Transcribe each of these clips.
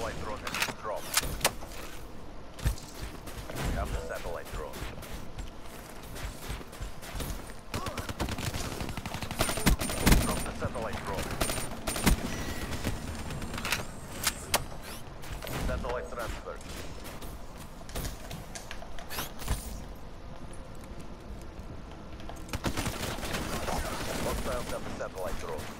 satellite drone has been dropped. We have the satellite drone. Drop the satellite drone. Satellite transferred. Hostiles have the satellite drone.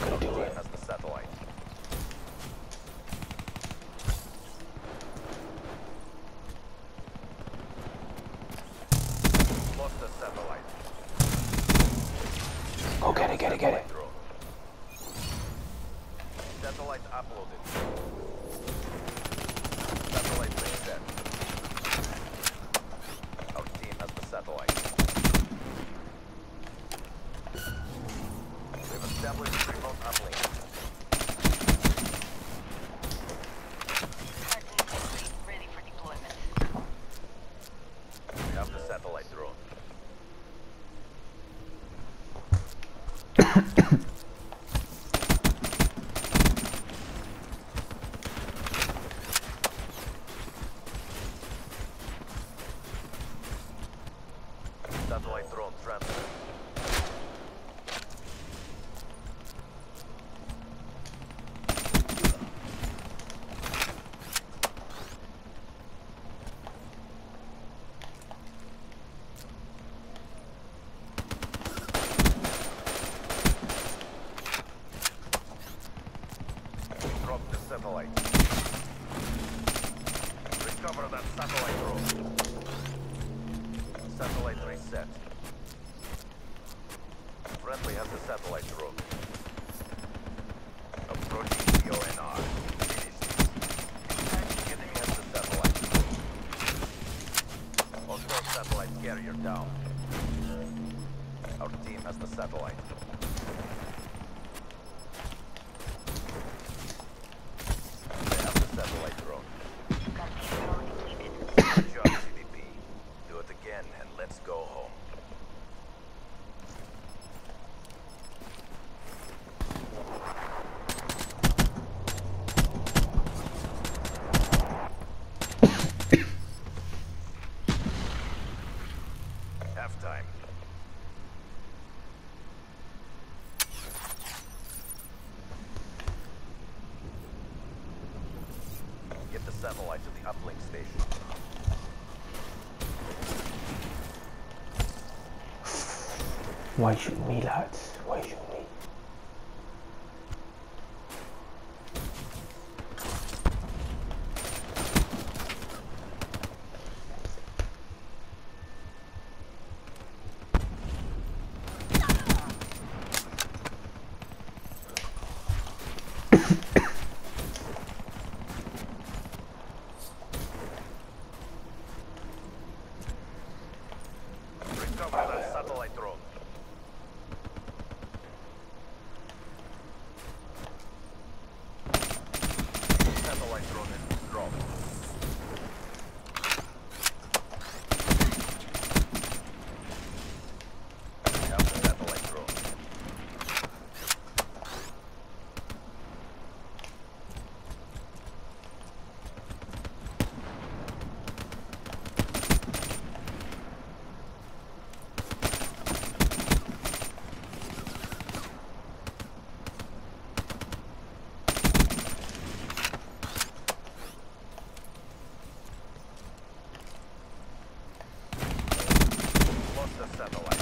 not gonna do it. Satellite drone transfer. down. Our team has the satellite. satellite to the uplink station. Why should we, lads? Why shoot satellite drone has been dropped. satellite.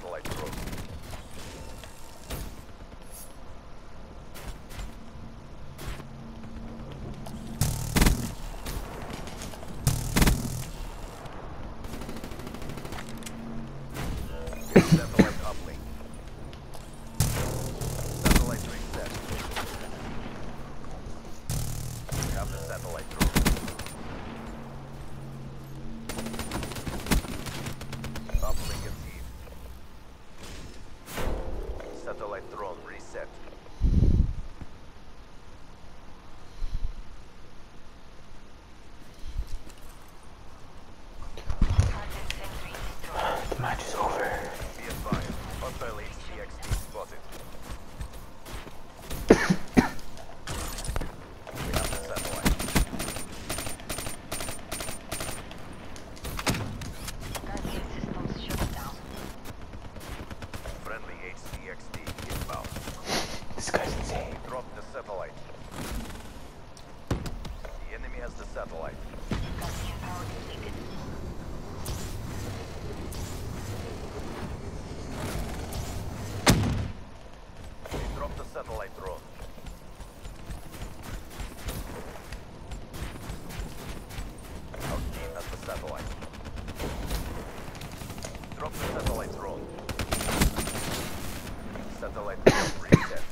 satellite. Satellite drone. Satellite drone reset.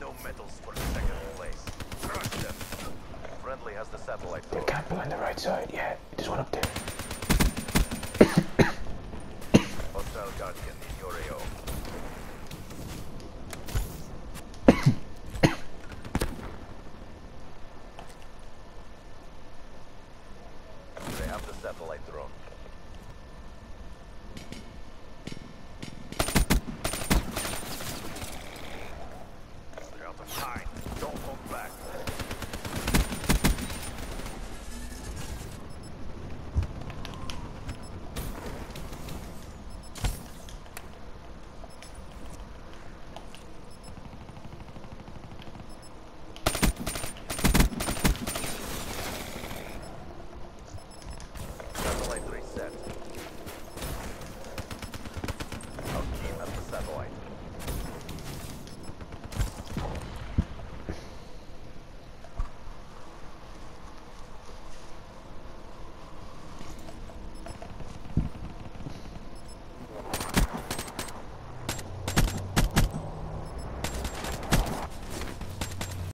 No medals for second place. Crush them. Friendly has the satellite drone. Can't be on the right side. yet. there's one up there. Hostile Guardian in your AO. isolate the room.